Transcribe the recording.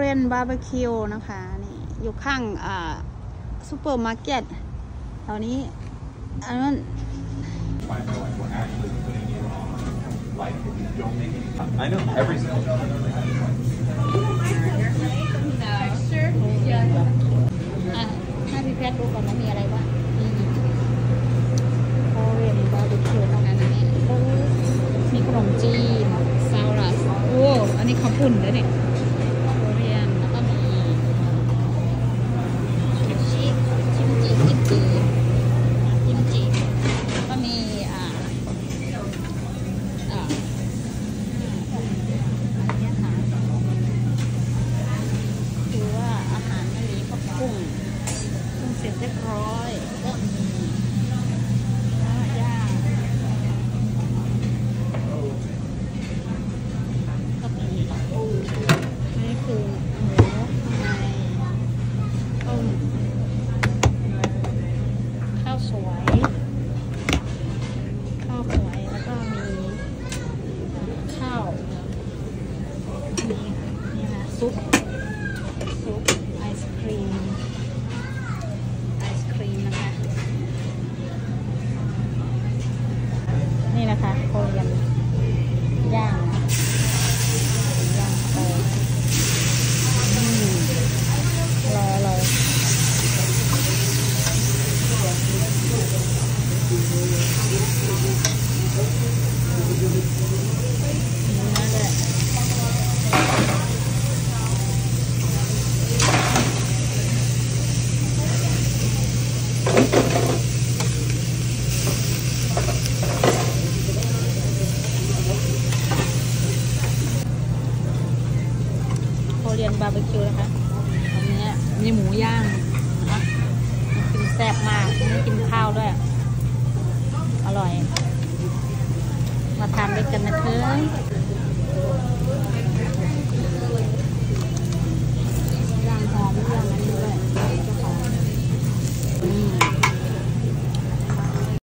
เรนบาร์บีคิวนะคะนี่อยู่ข้างอ่าซูเปอร์มาร์เก็ตแถวนี้อันนั้น find my wife, we're actually putting you on. Like, if you don't make it, I know every single. อะให้พี่แพทย์ดูก่อนว่ามีอะไรบ้างนี่โคเรียนบาร์บีคิวตรงนั้นอันนี้โอ้มีขนมจีนซาวรัสโอ้อันนี้ข้าวปุ้นด้วยนี่โคเรียนแล้วก็มีชิชิชิมจิชิมจิชิมจิแล้วก็มีอ่าอ่าอันนี้ค่ะ คือว่าอาหารไม่มีข้าวกุ้งกุ้ง เสร็จเรียบร้อยก็มีลาบย่างก็มีนี่คือหมูในต้มข้าวสวยข้าวสวยแล้วก็มีข้าวนี่ค่ะนี่นะซุป ซุปไอศครีม ไอศครีมนะคะ นี่นะคะโคเรียนย่างนะย่างโคอืมรอเลยเนื้อด้วย โคเรีย นบาร์บีคิวนะคะอันนี้มีหมูย่างนะคะกินแซ่บมากนี่กินข้าวด้วย อร่อย มาทานด้วยกันนะเถอะ